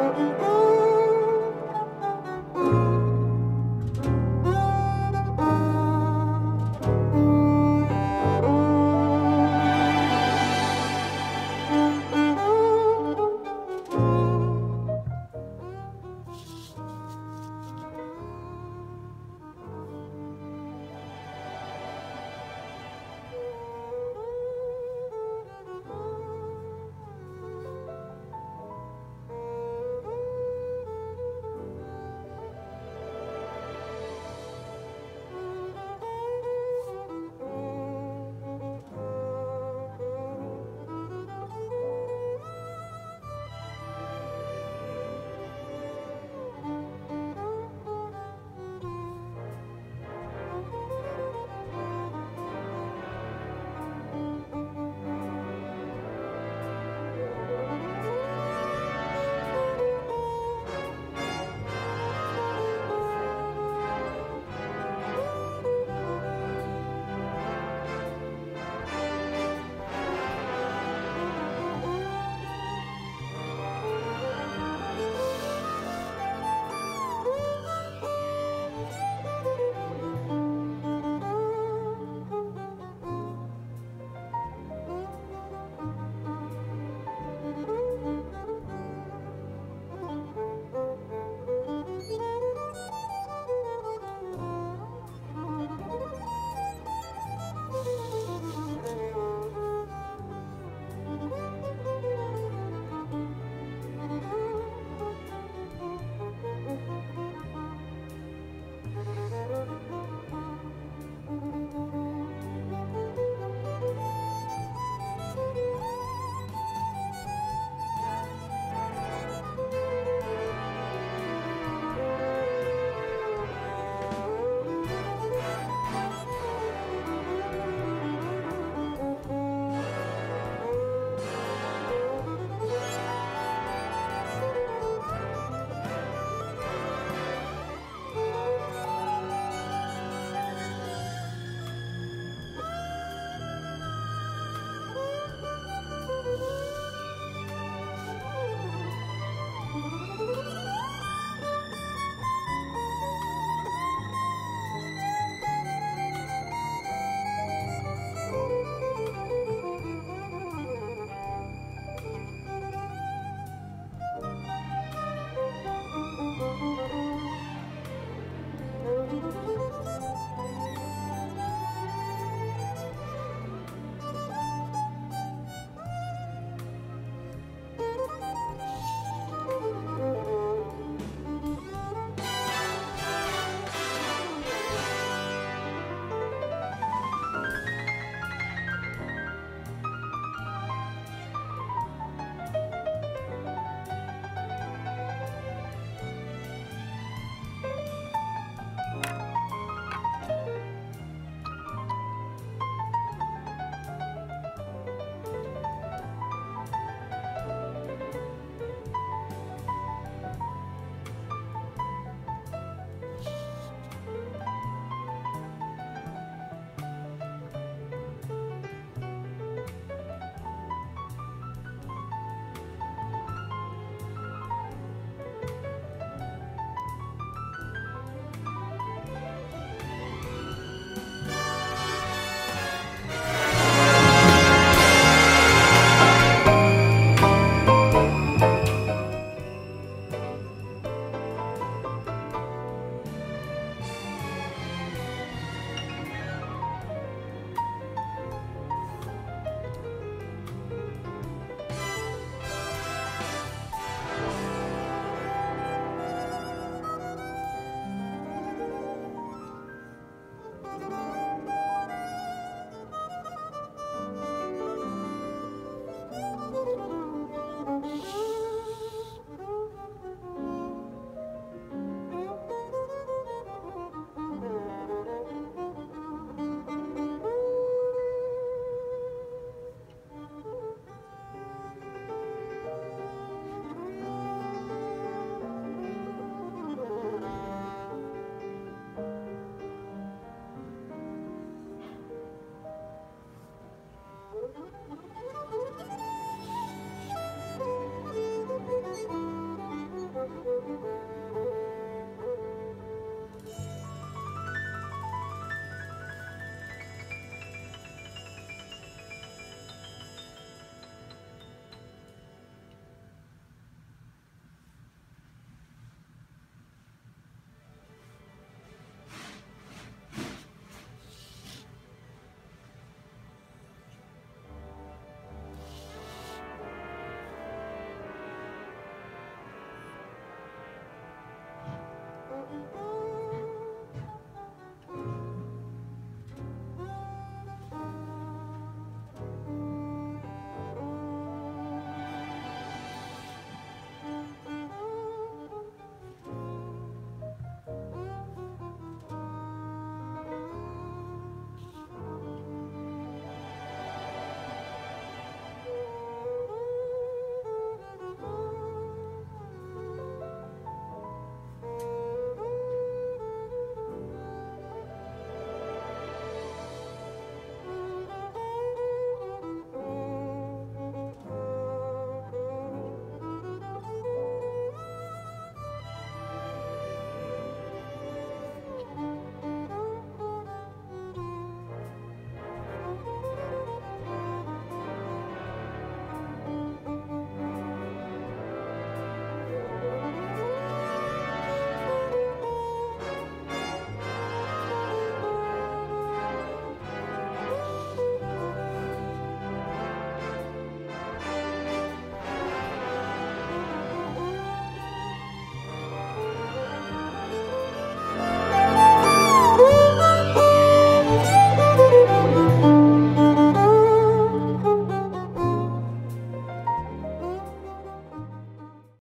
Oh, oh, oh.